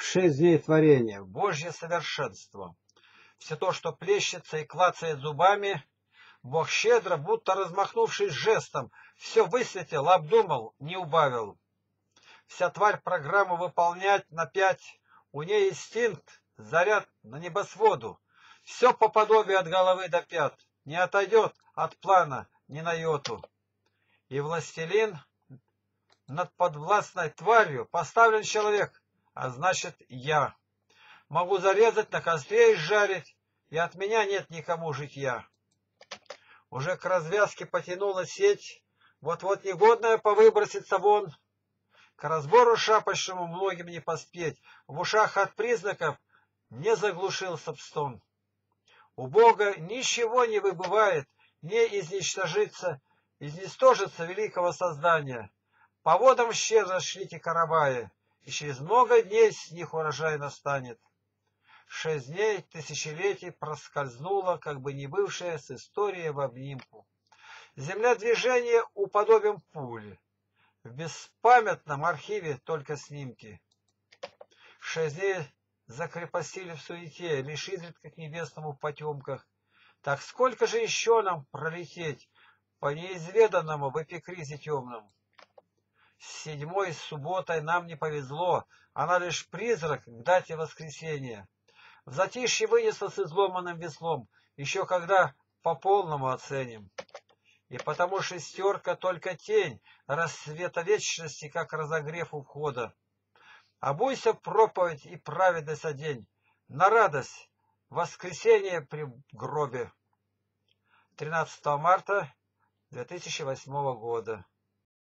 в шесть дней творения, Божье совершенство. Все то, что плещется и клацает зубами, Бог щедро, будто размахнувшись жестом, все высветил, обдумал, не убавил. Вся тварь программу выполнять на пять, у ней инстинкт, заряд на небосводу. Все по подобию от головы до пят, не отойдет от плана ни на йоту. И властелин над подвластной тварью поставлен человек, а значит я. Могу зарезать, на костре жарить, и от меня нет никому житья. Уже к развязке потянула сеть, вот-вот негодная повыбросится вон. К разбору шапочному многим не поспеть, в ушах от признаков не заглушился б. У Бога ничего не выбывает, не изничтожится, изничтожится великого создания. По водам щедро шлите караваи, и через много дней с них урожай настанет. Шесть дней, тысячелетий проскользнуло, как бы не бывшая с историей в обнимку. Земля движения уподобим пули. В беспамятном архиве только снимки. Шесть дней закрепостили в суете, лишь изредка к небесному в потемках. Так сколько же еще нам пролететь по неизведанному в эпикризе темном? Седьмой субботой нам не повезло, она лишь призрак к дате воскресения. В затишье вынесла с изломанным веслом, еще когда по полному оценим. И потому шестерка только тень рассвета вечности, как разогрев у входа. Обуйся проповедь и праведность одень, на радость, воскресенье при гробе. 13 марта 2008 года.